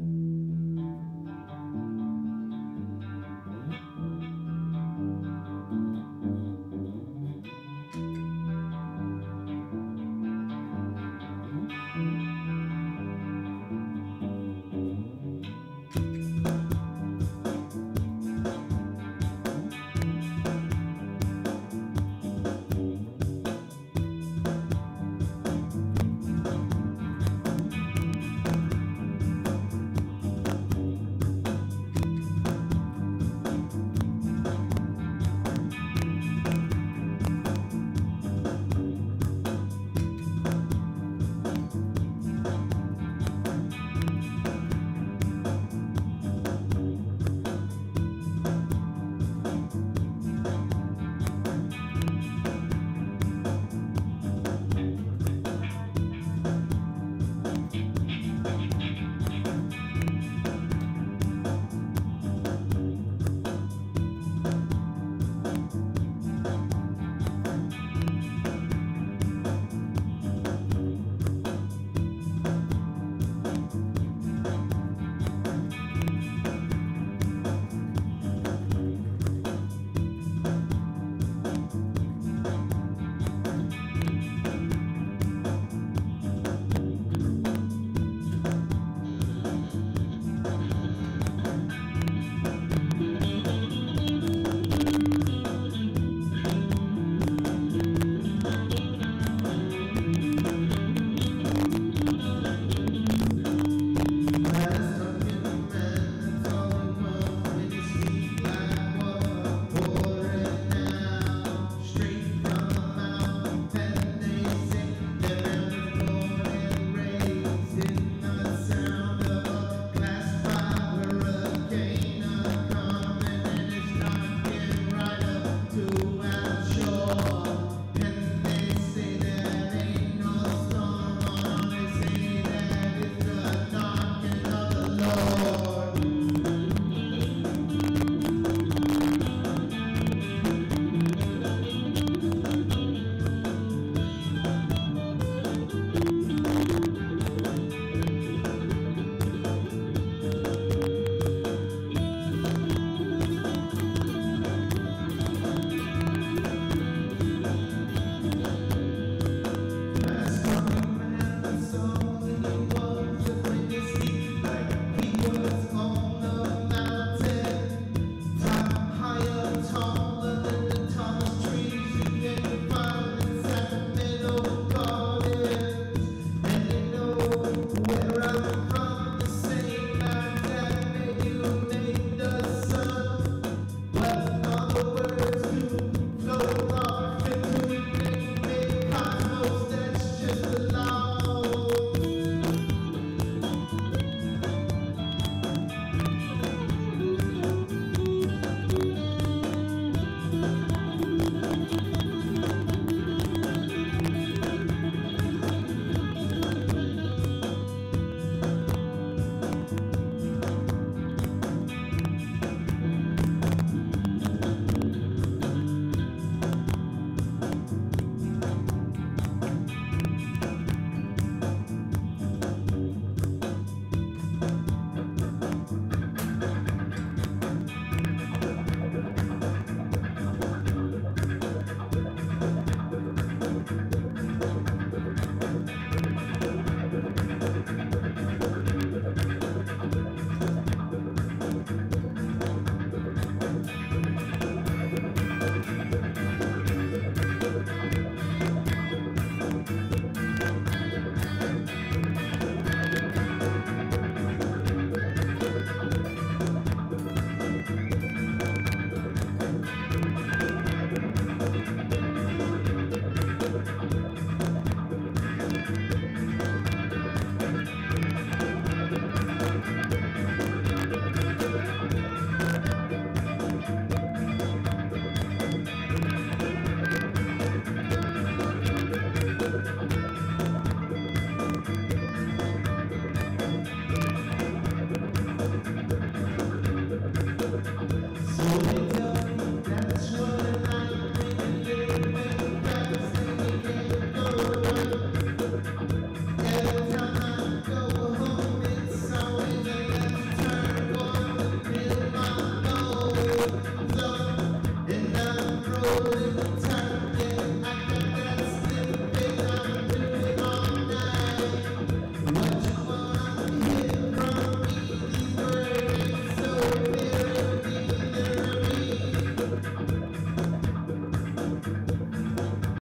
Mm,